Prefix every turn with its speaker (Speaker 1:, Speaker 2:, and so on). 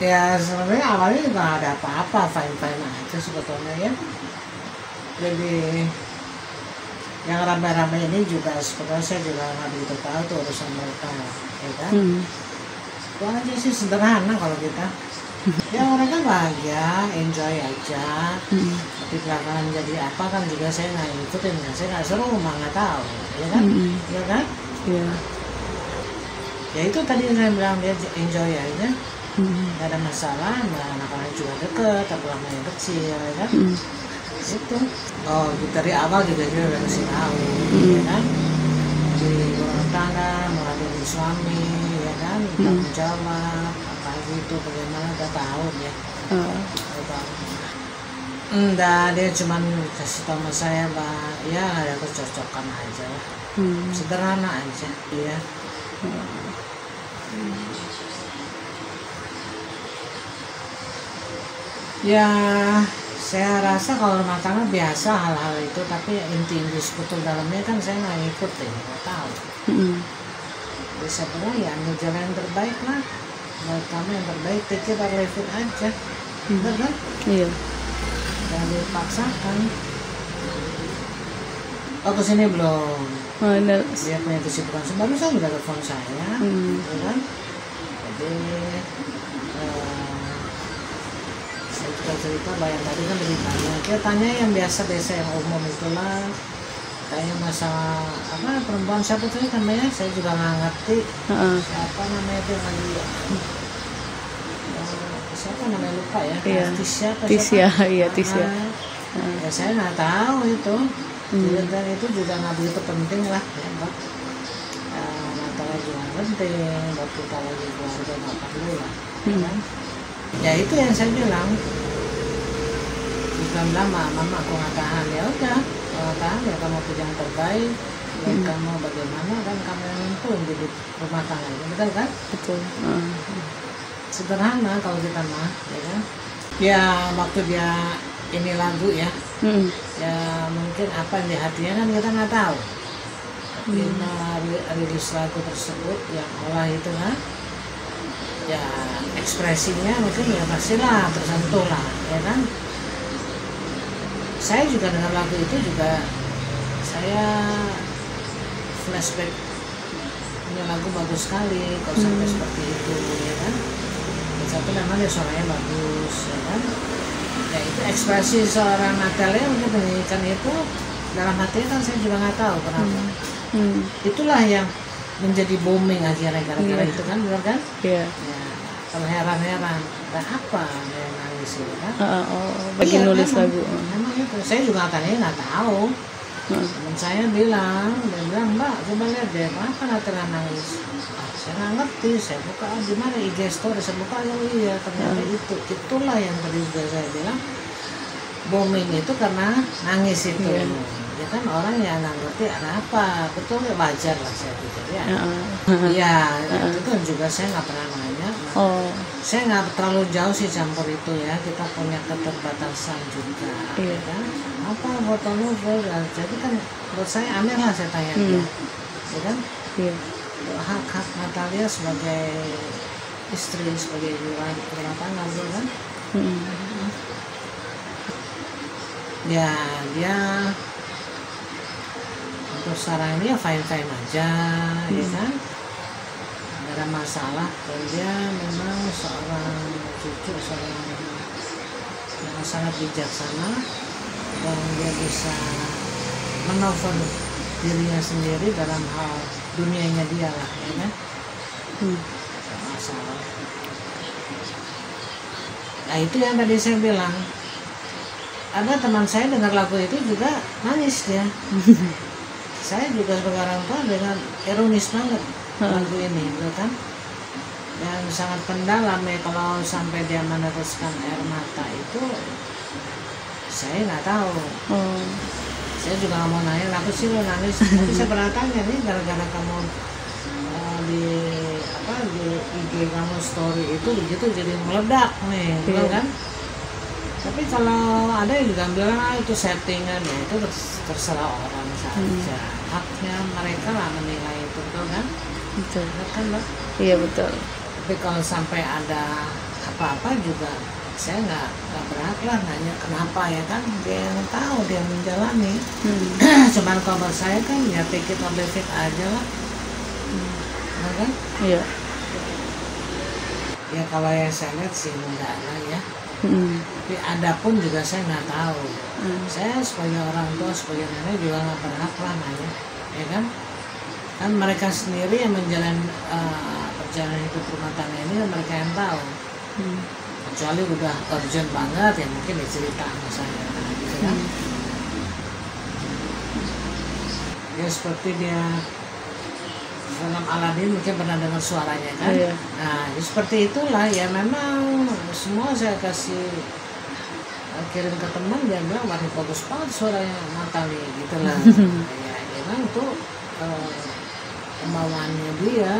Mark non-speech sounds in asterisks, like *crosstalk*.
Speaker 1: ya sebenarnya awalnya juga nggak ada apa-apa fine fine aja sebetulnya ya jadi yang rame-rame ini juga sebetulnya saya juga nggak begitu tahu tuh urusan mereka ya kan
Speaker 2: Hmm.
Speaker 1: itu aja sih sederhana kalau kita *laughs* ya mereka bahagia enjoy aja
Speaker 2: Hmm.
Speaker 1: tapi belakangan jadi apa kan juga saya nggak ngikutin kan saya nggak seru mah nggak tahu ya kan
Speaker 2: Hmm.
Speaker 1: ya kan
Speaker 2: Iya.
Speaker 1: ya itu tadi saya bilang dia enjoy aja
Speaker 2: Hmm.
Speaker 1: nggak ada masalah nah, anak-anak juga deket tapi lama yang kecil ya kan
Speaker 2: Hmm.
Speaker 1: itu oh dari awal juga dia udah kasih tahu
Speaker 2: Hmm.
Speaker 1: ya kan di rumah tangga melalui suami ya kan tanggung jawab apa gitu bagaimana udah tahu ya
Speaker 2: Oh.
Speaker 1: udah enggak dia cuman kasih tahu sama saya mbak ya ada kecocokan aja lah
Speaker 2: Hmm.
Speaker 1: sederhana aja iya ya saya rasa kalau rumah tangga biasa hal-hal itu tapi inti-inti sekutu dalamnya kan saya nggak ngikut deh nggak tahu.
Speaker 2: Hmm.
Speaker 1: jadi saya bilang ya ambil jalan yang terbaik lah. Buat kamu yang terbaik take it or leave it aja. Bener kan?
Speaker 2: Iya.
Speaker 1: jangan dipaksakan. Oh ke sini belum?
Speaker 2: Oh, ini
Speaker 1: dia punya kesibukan baru saya udah telepon saya.
Speaker 2: Hmm.
Speaker 1: ya kan? Jadi eh, saya juga cerita bayang tadi kan beritanya dia tanya yang biasa-biasa yang umum itulah tanya masalah apa perempuan siapa tuh namanya saya juga nggak ngerti
Speaker 2: Heeh.
Speaker 1: siapa namanya itu yang lagi eh, siapa namanya lupa ya
Speaker 2: Iya.
Speaker 1: Tisya
Speaker 2: Tisya,
Speaker 1: siapa?
Speaker 2: iya, Tisya.
Speaker 1: Ah, ya saya nggak tahu itu
Speaker 2: Hmm.
Speaker 1: dan itu juga nggak begitu penting lah ya buat eh, Natal juga penting buat kita lagi keluarga nggak perlu lah ya
Speaker 2: Hmm.
Speaker 1: Ya itu yang saya bilang. Bukan bilang "Ma, mama aku nggak tahan. Ya udah kalau tahan ya kamu kerja yang terbaik. Dan
Speaker 2: Hmm.
Speaker 1: kamu bagaimana kan kamu yang nentuin di rumah tangga. Ini betul kan?
Speaker 2: Betul. Heeh.
Speaker 1: sederhana kalau kita mah ya kan? Ya waktu dia ini lagu ya.
Speaker 2: Hmm.
Speaker 1: ya mungkin apa yang di hatinya kan kita nggak tahu. Ri- rilis lagu tersebut yang olah itu kan ya ekspresinya mungkin ya pastilah tersentuh lah ya kan? Saya juga dengar lagu itu juga saya flashback ini lagu bagus sekali kalau sampai seperti itu ya kan? Dan satu memang dia suaranya bagus ya kan? Ya itu ekspresi seorang Natalia untuk menyanyikan itu dalam hatinya kan saya juga nggak tahu kenapa.
Speaker 2: Hmm.
Speaker 1: itulah yang menjadi booming akhirnya gara-gara
Speaker 2: Iya.
Speaker 1: itu kan benar kan
Speaker 2: Iya.
Speaker 1: ya kalau heran-heran dan apa dia nangis itu kan
Speaker 2: Heeh, oh, bagi
Speaker 1: Iya,
Speaker 2: nulis
Speaker 1: memang.
Speaker 2: lagu.
Speaker 1: memang itu saya juga tadinya nggak tahu
Speaker 2: Heeh.
Speaker 1: teman saya bilang dia bilang mbak coba lihat deh kenapa Natalia nangis ah, saya nggak ngerti saya buka ah, gimana IG story saya buka oh iya ternyata itu itulah yang tadi juga saya bilang booming itu karena nangis itu
Speaker 2: Iya.
Speaker 1: ya kan orang yang nggak ngerti apa betul ya wajar lah saya pikir ya
Speaker 2: Heeh.
Speaker 1: Iya, itu kan juga saya nggak pernah nanya.
Speaker 2: Oh,
Speaker 1: Saya nggak terlalu jauh sih campur itu ya. Kita punya keterbatasan juga.
Speaker 2: Iya.
Speaker 1: ya kan? Apa fotomu? Bro? Jadi kan buat saya aneh lah saya tanya
Speaker 2: Hmm.
Speaker 1: dia. Ya kan?
Speaker 2: iya.
Speaker 1: Hak hak Natalia sebagai istri sebagai ibu rumah tangga kan?
Speaker 2: Hmm.
Speaker 1: Ya dia untuk sekarang ini ya fine fine aja, ya kan? Nggak ada masalah. Dan dia memang seorang cucu, seorang yang sangat bijaksana dan dia bisa menover dirinya sendiri dalam hal dunianya dia lah, ya kan?
Speaker 2: Hmm.
Speaker 1: Masalah. Nah itu yang tadi saya bilang. Ada teman saya dengar lagu itu juga nangis dia. *laughs* saya juga sebagai orang tua dengan ironis banget lagu ini, gitu kan? Yang sangat pendalam ya kalau sampai dia meneruskan air mata itu, saya nggak tahu.
Speaker 2: Oh,
Speaker 1: Saya juga nggak mau nanya, kenapa sih lo nangis? *laughs* Tapi saya pernah tanya nih, gara-gara kamu eh, di apa di IG kamu story itu begitu jadi meledak nih, gitu
Speaker 2: Iya.
Speaker 1: kan? Tapi kalau ada yang juga bilang ah, itu settingan ya itu ters- terserah orang saja. Haknya mereka lah menilai itu, betul kan?
Speaker 2: betul.
Speaker 1: Kan, Mbak?
Speaker 2: Iya betul.
Speaker 1: Tapi kalau sampai ada apa-apa juga saya nggak nggak berhak lah nanya kenapa ya kan dia yang tahu dia yang menjalani
Speaker 2: Hmm. *clears throat*
Speaker 1: cuman kalau saya kan ya leave it aja lah Nah, kan
Speaker 2: Iya.
Speaker 1: ya kalau yang saya lihat sih enggak lah ya
Speaker 2: Hmm.
Speaker 1: tapi ada pun juga saya nggak tahu
Speaker 2: Hmm.
Speaker 1: saya sebagai orang tua sebagai nenek juga nggak berhak lah nanya ya kan kan mereka sendiri yang menjalani eh, perjalanan hidup rumah tangga ini mereka yang tahu
Speaker 2: Hmm.
Speaker 1: kecuali udah urgent banget ya mungkin dia cerita sama saya gitu kan ya seperti dia film Aladin mungkin pernah dengar suaranya kan?
Speaker 2: Iya.
Speaker 1: nah ya seperti itulah ya memang semua saya kasih eh, kirim ke teman dia bilang wah bagus banget suaranya Natali gitu lah. *laughs* Ya memang tuh eh, pembawaannya dia